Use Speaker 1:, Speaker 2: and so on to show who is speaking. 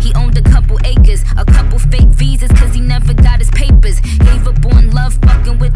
Speaker 1: He owned a couple acres, a couple fake visas, cause he never got his papers. Gave up on love, fucking with